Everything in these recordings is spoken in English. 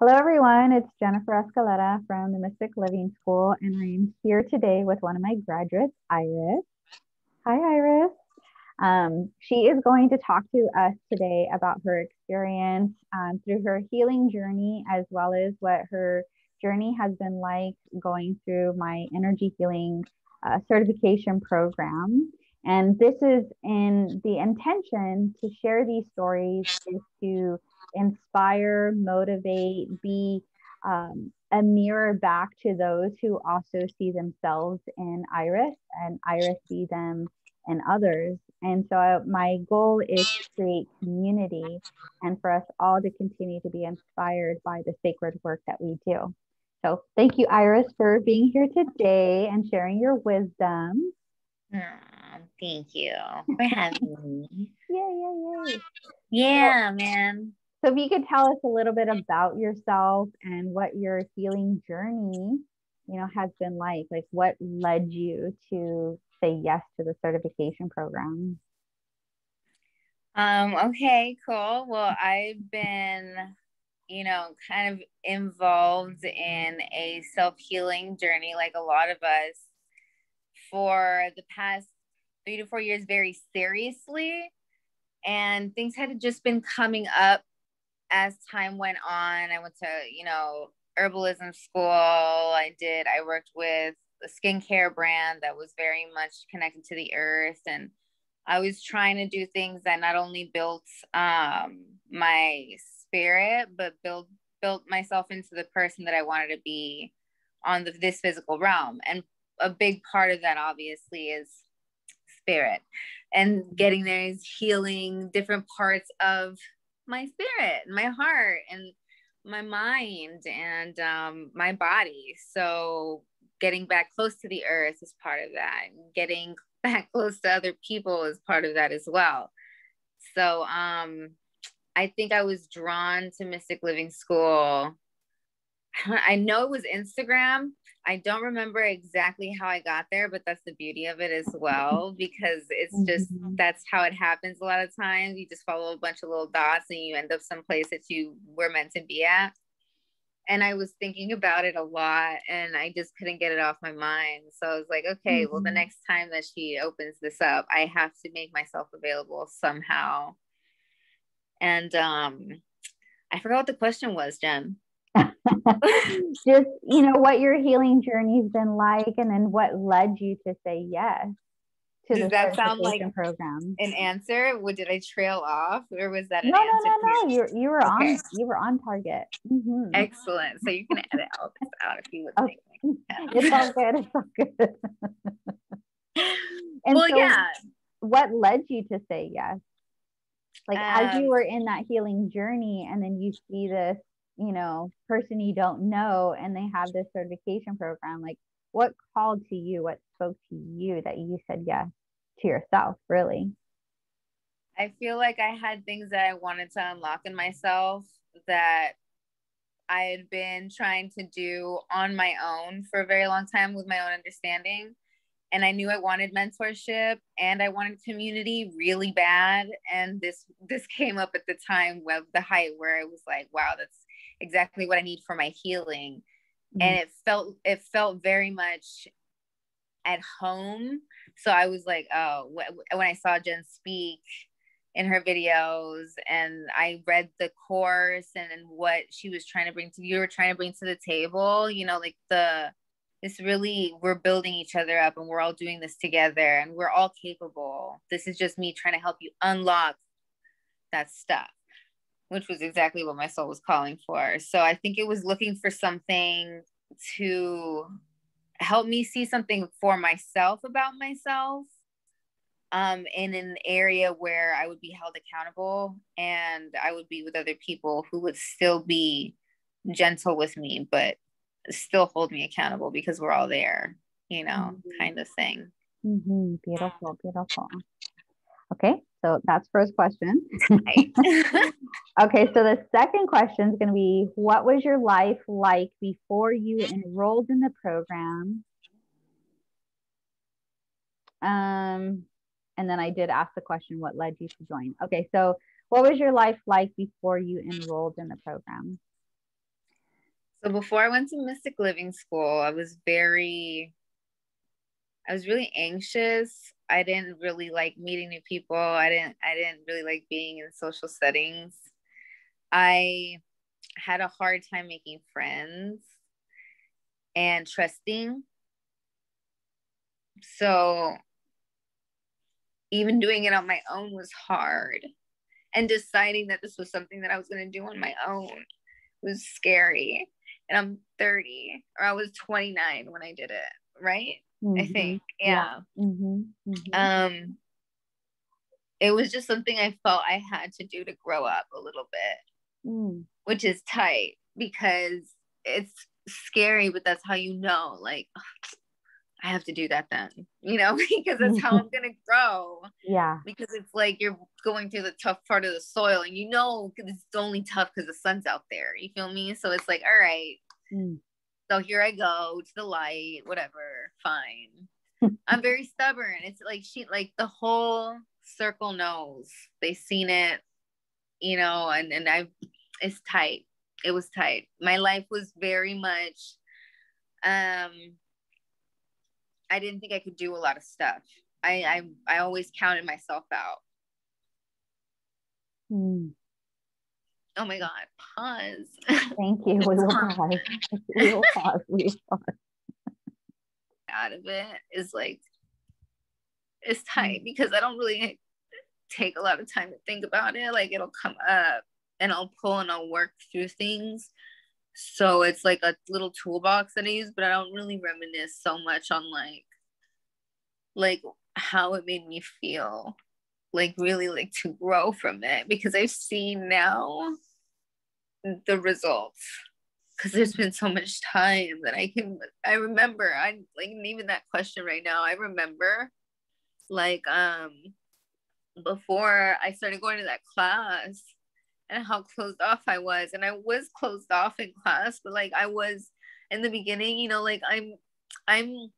Hello, everyone. It's Jennifer Escalera from the Mystic Living School, and I'm here today with one of my graduates, Iris. Hi, Iris. Um, she is going to talk to us today about her experience um, through her healing journey, as well as what her journey has been like going through my energy healing uh, certification program. And this is in the intention to share these stories is to inspire, motivate, be um, a mirror back to those who also see themselves in Iris and Iris see them in others. And so I, my goal is to create community and for us all to continue to be inspired by the sacred work that we do. So thank you, Iris, for being here today and sharing your wisdom. Oh, thank you for having me. yeah, yeah, yeah. Yeah, man. So if you could tell us a little bit about yourself and what your healing journey, you know, has been like, like what led you to say yes to the certification program? Um, okay, cool. Well, I've been, you know, kind of involved in a self-healing journey like a lot of us for the past three to four years very seriously. And things had just been coming up as time went on. I went to, you know, herbalism school. I did, I worked with a skincare brand that was very much connected to the earth. And I was trying to do things that not only built um, my spirit, but build built myself into the person that I wanted to be on the, this physical realm. And a big part of that obviously is spirit and getting there is healing different parts of my spirit my heart and my mind and um, my body. So getting back close to the earth is part of that getting back close to other people is part of that as well. So um i think i was drawn to mystic living school i know it was instagram I don't remember exactly how I got there, but that's the beauty of it as well, because it's just mm-hmm. that's how it happens a lot of times. You just follow a bunch of little dots and you end up someplace that you were meant to be at. And I was thinking about it a lot and I just couldn't get it off my mind. So I was like, okay, well, the mm-hmm. next time that she opens this up, I have to make myself available somehow. And um, I forgot what the question was, Jen. just you know what your healing journey's been like and then what led you to say yes to Does that sound like program. an answer? What did i trail off or was that no no no no. you, you were okay. on you were on target. Mm-hmm. excellent. So you can edit all this out if you would okay. it's all good it's all good. And well so yeah. what led you to say yes? Like um, as you um, were in that healing journey and then you see this you know person you don't know and they have this certification program like what called to you what spoke to you that you said yes to yourself really? I feel like i had things that i wanted to unlock in myself that i had been trying to do on my own for a very long time with my own understanding. And i knew i wanted mentorship and i wanted community really bad. And this this came up at the time of the height where i was like wow that's exactly what I need for my healing. Mm-hmm. And it felt it felt very much at home. So I was like, oh, when I saw Jen speak in her videos and I read the course and, and what she was trying to bring to you were trying to bring to the table, you know, like the this really we're building each other up and we're all doing this together and we're all capable. This is just me trying to help you unlock that stuff which was exactly what my soul was calling for. So I think it was looking for something to help me see something for myself about myself um, in an area where I would be held accountable and I would be with other people who would still be gentle with me, but still hold me accountable because we're all there, you know, mm-hmm. kind of thing. Mm-hmm. Beautiful, beautiful. Okay, so that's first question. okay, so the second question is going to be What was your life like before you enrolled in the program? Um, and then I did ask the question, What led you to join? Okay, so what was your life like before you enrolled in the program? So before I went to Mystic Living School, I was very, I was really anxious. I didn't really like meeting new people. I didn't, I didn't really like being in social settings. I had a hard time making friends and trusting. So even doing it on my own was hard. And deciding that this was something that I was going to do on my own was scary. And I'm 30, or I was 29 when I did it, right? Mm-hmm. I think. Yeah. yeah. Mm-hmm. Mm-hmm. Um, it was just something I felt I had to do to grow up a little bit, mm. which is tight because it's scary, but that's how you know, like, I have to do that then, you know, because that's how I'm going to grow. Yeah. Because it's like you're going through the tough part of the soil and you know it's only tough because the sun's out there. You feel me? So it's like, all right. Mm. So here I go to the light, whatever, fine. I'm very stubborn. It's like she, like the whole circle knows. They seen it, you know, and, and I've, it's tight. It was tight. My life was very much, um, I didn't think I could do a lot of stuff. I I, I always counted myself out. Hmm. Oh my God, pause. Thank you. We will pause. We will pause. We will pause. Out of it is like, it's tight hmm. because I don't really take a lot of time to think about it. Like it'll come up and I'll pull and I'll work through things. So it's like a little toolbox that I use, but I don't really reminisce so much on like like how it made me feel. Like really like to grow from it because I've seen now the results. Cause there's been so much time that I can I remember I like even that question right now. I remember like um before I started going to that class and how closed off I was. And I was closed off in class, but like I was in the beginning, you know, like I'm, I'm,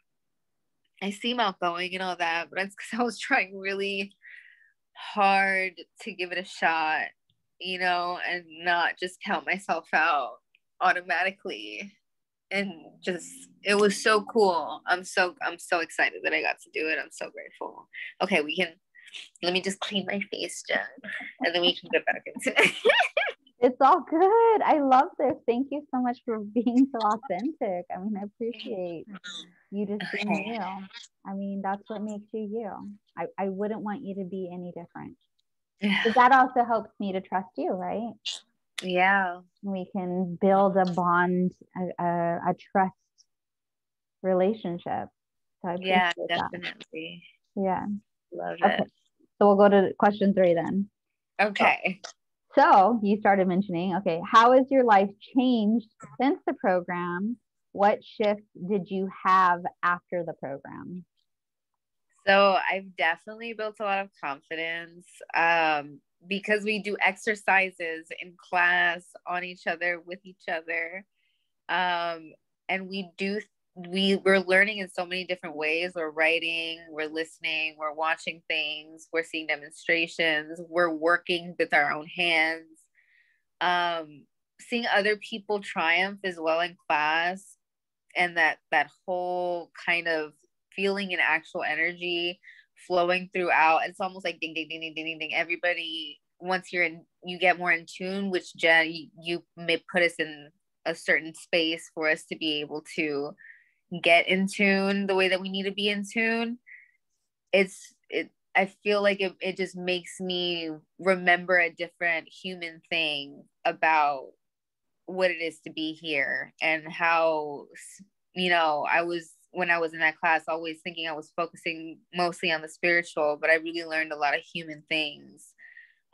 I seem outgoing and all that, but it's because I was trying really hard to give it a shot, you know, and not just count myself out automatically. And just, it was so cool. I'm so, I'm so excited that I got to do it. I'm so grateful. Okay, we can let me just clean my face, Jen, and then we can get back into it. it's all good. I love this. Thank you so much for being so authentic. I mean, I appreciate mm-hmm. You just being okay. you. I mean, that's what makes you you. I, I wouldn't want you to be any different. But that also helps me to trust you, right? Yeah. We can build a bond, a, a, a trust relationship. So yeah, definitely. That. Yeah. Love okay. it. So we'll go to question three then. Okay. So you started mentioning, okay, how has your life changed since the program? What shift did you have after the program? So I've definitely built a lot of confidence um, because we do exercises in class on each other with each other. Um, and we do we we're learning in so many different ways we're writing we're listening we're watching things we're seeing demonstrations we're working with our own hands um seeing other people triumph as well in class and that that whole kind of feeling and actual energy flowing throughout. It's almost like ding ding ding ding ding ding everybody once you're in you get more in tune which jen you, you may put us in a certain space for us to be able to get in tune the way that we need to be in tune. It's it i feel like it, it just makes me remember a different human thing about what it is to be here and how you know i was when i was in that class always thinking i was focusing mostly on the spiritual but i really learned a lot of human things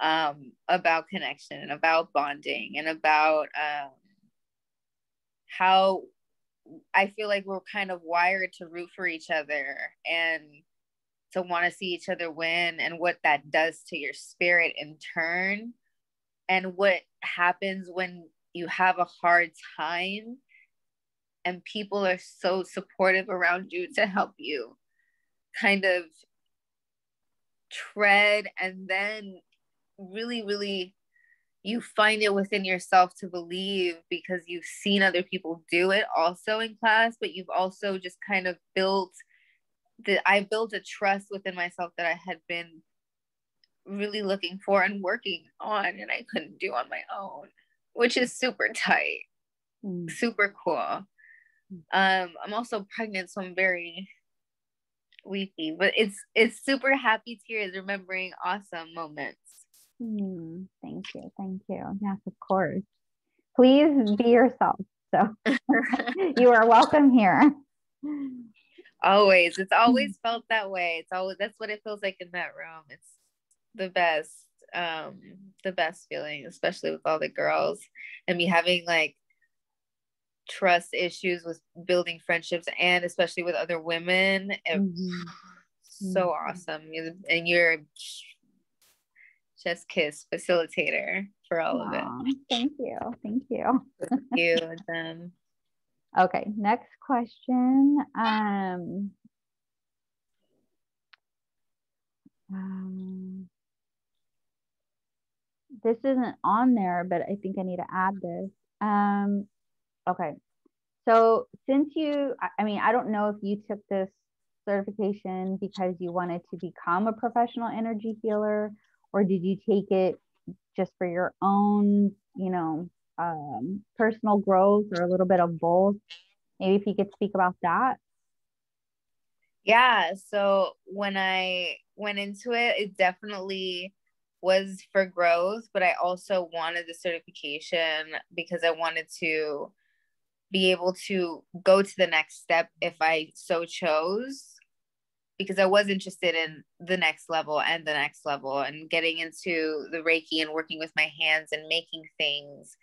um, about connection and about bonding and about um, how I feel like we're kind of wired to root for each other and to want to see each other win and what that does to your spirit in turn and what happens when you have a hard time and people are so supportive around you to help you kind of tread and then really really you find it within yourself to believe because you've seen other people do it also in class, but you've also just kind of built the I built a trust within myself that I had been really looking for and working on and I couldn't do on my own, which is super tight. Mm. Super cool. Um I'm also pregnant so I'm very weepy, but it's it's super happy tears remembering awesome moments. Mm, thank you. Thank you. Yes, of course. Please be yourself. So you are welcome here. Always. It's always felt that way. It's always that's what it feels like in that room. It's the best. Um, the best feeling, especially with all the girls and me having like trust issues with building friendships and especially with other women. Mm-hmm. So mm-hmm. awesome. And you're just kiss facilitator for all Aww, of it. Thank you. Thank you. Thank you. Then. Okay, next question. Um, um, this isn't on there, but I think I need to add this. Um, okay, so since you, I mean, I don't know if you took this certification because you wanted to become a professional energy healer or did you take it just for your own, you know, um, personal growth or a little bit of both? Maybe if you could speak about that. Yeah. So when I went into it, it definitely was for growth, but I also wanted the certification because I wanted to be able to go to the next step if I so chose because I was interested in the next level and the next level and getting into the Reiki and working with my hands and making things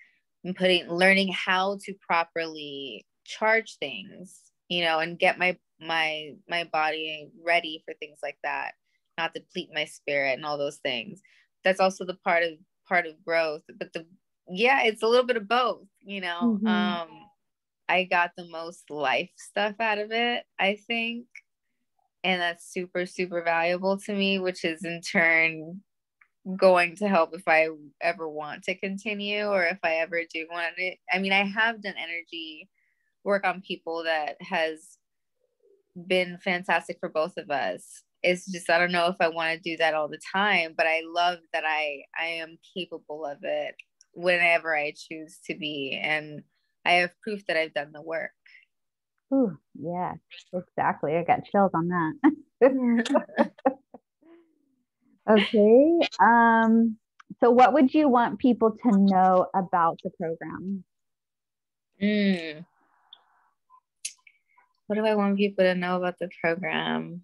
and putting learning how to properly charge things, you know, and get my my my body ready for things like that, not deplete my spirit and all those things. That's also the part of part of growth. But the yeah, it's a little bit of both, you know. Mm-hmm. Um I got the most life stuff out of it, I think and that's super super valuable to me which is in turn going to help if i ever want to continue or if i ever do want it i mean i have done energy work on people that has been fantastic for both of us it's just i don't know if i want to do that all the time but i love that i i am capable of it whenever i choose to be and i have proof that i've done the work Ooh, yeah, exactly. I got chills on that. okay. Um, so what would you want people to know about the program? Mm. What do I want people to know about the program?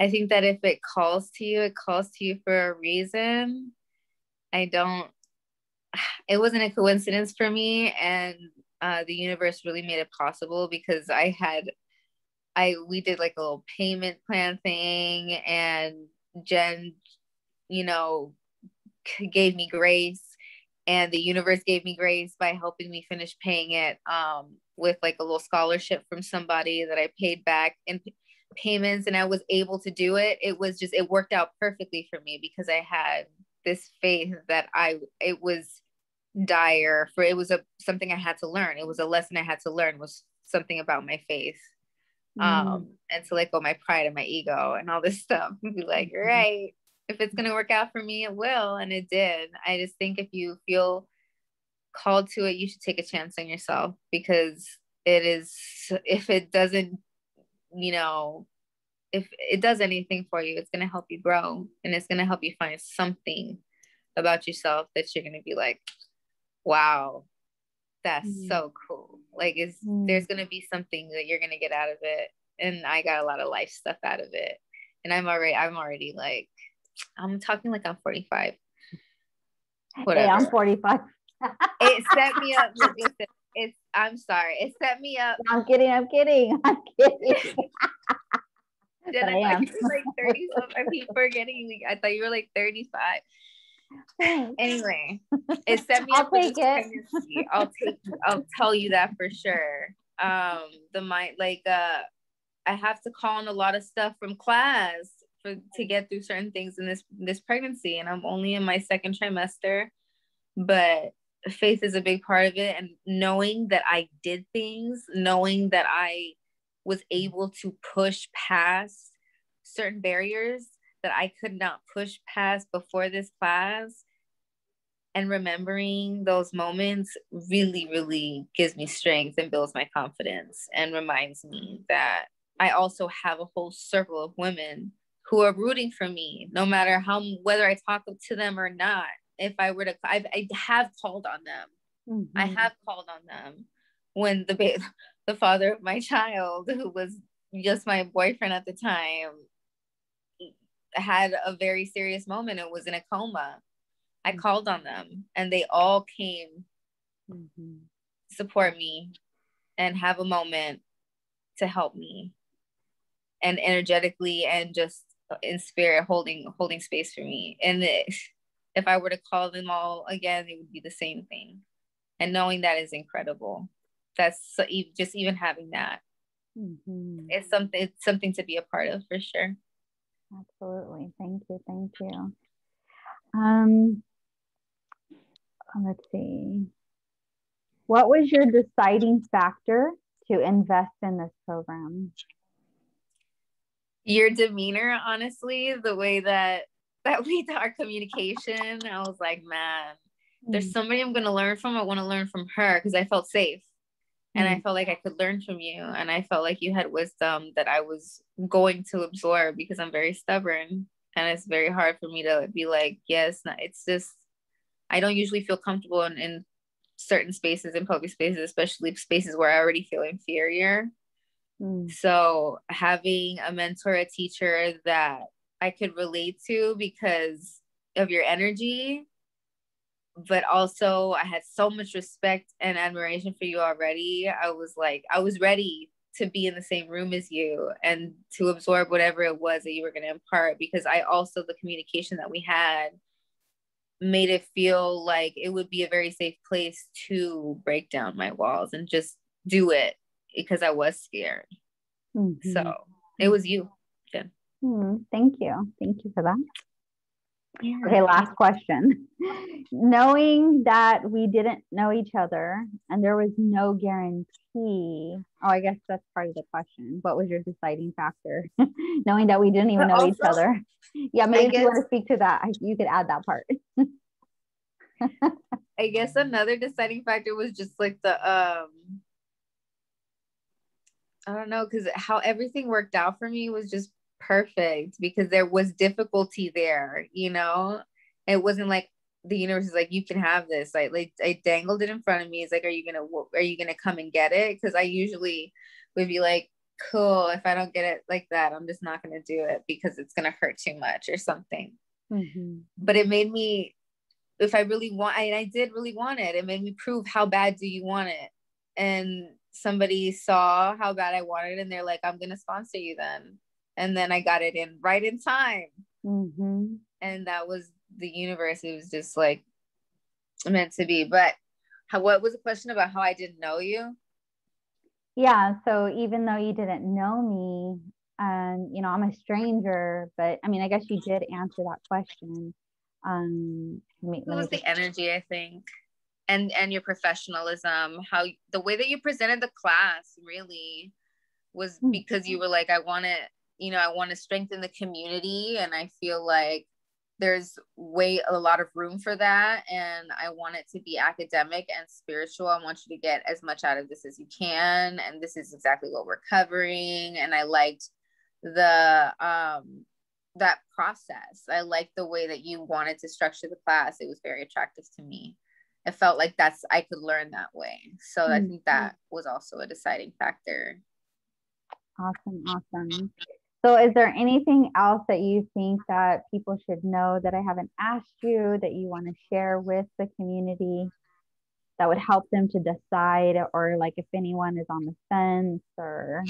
I think that if it calls to you, it calls to you for a reason. I don't, it wasn't a coincidence for me. And uh, the universe really made it possible because I had, I we did like a little payment plan thing, and Jen, you know, gave me grace, and the universe gave me grace by helping me finish paying it um, with like a little scholarship from somebody that I paid back in payments, and I was able to do it. It was just it worked out perfectly for me because I had this faith that I it was dire for it was a something I had to learn. It was a lesson I had to learn was something about my faith. Mm. Um and to let go my pride and my ego and all this stuff and be like, mm-hmm. right, if it's gonna work out for me, it will. And it did. I just think if you feel called to it, you should take a chance on yourself because it is if it doesn't, you know, if it does anything for you, it's gonna help you grow and it's gonna help you find something about yourself that you're gonna be like, wow, that's mm. so cool. Like, is mm. there's gonna be something that you're gonna get out of it, and I got a lot of life stuff out of it, and I'm already, I'm already like, I'm talking like I'm 45. Whatever. Hey, I'm 45. it set me up. Listen. I'm sorry. It set me up. I'm kidding. I'm kidding. I'm kidding. Jennifer, I am. like 30 something people are getting. I thought you were like 35 anyway, it set me I'll take it. I'll take I'll tell you that for sure. Um, the mind like uh I have to call on a lot of stuff from class for to get through certain things in this this pregnancy and i'm only in my second trimester but faith is a big part of it. And knowing that i did things knowing that i was able to push past certain barriers that i could not push past before this class and remembering those moments really really gives me strength and builds my confidence and reminds me that i also have a whole circle of women who are rooting for me no matter how whether i talk to them or not if i were to I've, i have called on them mm-hmm. i have called on them when the ba- the father of my child who was just my boyfriend at the time had a very serious moment and was in a coma i mm-hmm. called on them and they all came mm-hmm. support me and have a moment to help me and energetically and just in spirit holding holding space for me and if i were to call them all again it would be the same thing. And knowing that is incredible. That's so, just even having that mm-hmm. it's something it's something to be a part of for sure. Absolutely. Thank you. Thank you. Um let's see. What was your deciding factor to invest in this program? Your demeanor, honestly, the way that that we to our communication, I was like, man, there's mm. somebody I'm gonna learn from. I want to learn from her because I felt safe. And I mm. felt like I could learn from you. And I felt like you had wisdom that I was going to absorb because I'm very stubborn. And it's very hard for me to be like, yes, it's just, I don't usually feel comfortable in, in certain spaces in public spaces, especially spaces where I already feel inferior. Mm. So having a mentor, a teacher that I could relate to because of your energy, but also I had so much respect and admiration for you already. I was like, I was ready to be in the same room as you and to absorb whatever it was that you were going to impart because I also, the communication that we had made it feel like it would be a very safe place to break down my walls and just do it because I was scared. Mm-hmm. So it was you, Jen. Mm, thank you. Thank you for that. Yeah. Okay, last question. Knowing that we didn't know each other and there was no guarantee. Oh, I guess that's part of the question. What was your deciding factor? Knowing that we didn't even but know also, each other. Yeah, maybe if you want to speak to that, you could add that part. I guess another deciding factor was just like the um I don't know because how everything worked out for me was just perfect because there was difficulty there, you know. It wasn't like the universe is like you can have this. Like, like I dangled it in front of me. It's like, are you gonna are you gonna come and get it? Because I usually would be like, cool. If I don't get it like that, I'm just not gonna do it because it's gonna hurt too much or something. Mm-hmm. But it made me, if I really want, I, I did really want it. It made me prove how bad do you want it, and somebody saw how bad I wanted and they're like, I'm gonna sponsor you then. And then I got it in right in time. Mm-hmm. And that was the universe. It was just like meant to be. But how, what was the question about how I didn't know you? Yeah. So even though you didn't know me, and you know, I'm a stranger, but I mean, I guess you did answer that question. Um, it was the energy, I think and and your professionalism how the way that you presented the class really was hmm. because you were like i want to you know i want to strengthen the community and i feel like there's way a lot of room for that and i want it to be academic and spiritual i want you to get as much out of this as you can and this is exactly what we're covering and i liked the um that process i liked the way that you wanted to structure the class it was very attractive to me it felt like that's I could learn that way. So mm-hmm. I think that was also a deciding factor. Awesome, awesome. So is there anything else that you think that people should know that I haven't asked you that you want to share with the community that would help them to decide or like if anyone is on the fence or?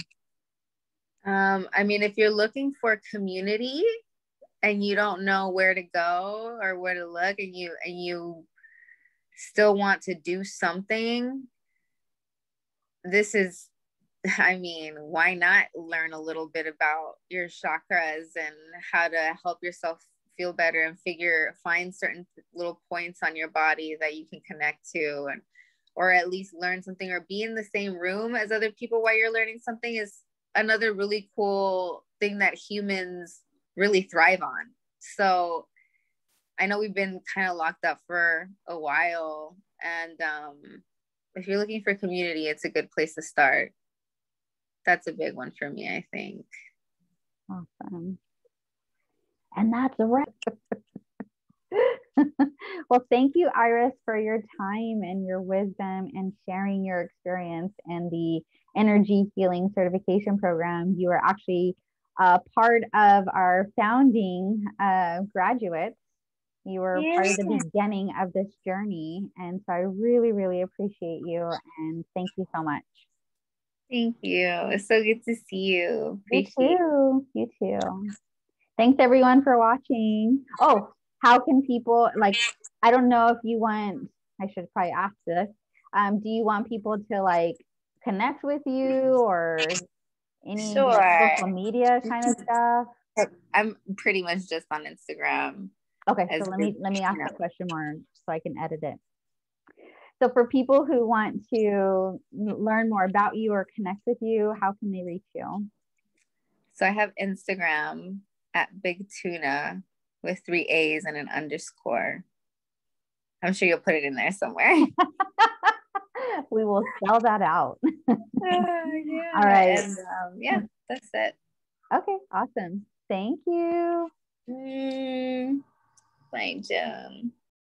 Um I mean if you're looking for community and you don't know where to go or where to look and you and you still want to do something, this is I mean, why not learn a little bit about your chakras and how to help yourself feel better and figure find certain little points on your body that you can connect to and or at least learn something or be in the same room as other people while you're learning something is another really cool thing that humans really thrive on. So I know we've been kind of locked up for a while and um if you're looking for community, it's a good place to start. That's a big one for me, I think. Awesome. And that's wrap. well, thank you, Iris, for your time and your wisdom and sharing your experience and the energy healing certification program. You are actually a part of our founding uh, graduates you were yeah. part of the beginning of this journey. And so I really, really appreciate you and thank you so much. Thank you. It's so good to see you. Appreciate you too. You too. Thanks everyone for watching. Oh, how can people like I don't know if you want I should probably ask this. Um, do you want people to like connect with you or any sure. social media kind of stuff? I'm pretty much just on Instagram. Okay, so let me let me ask the question more so I can edit it. So for people who want to learn more about you or connect with you, how can they reach you? So I have Instagram at Big Tuna with three A's and an underscore. I'm sure you'll put it in there somewhere. we will spell that out. uh, yeah. All right. And, um, yeah, that's it. Okay, awesome. Thank you. Mm. Bye.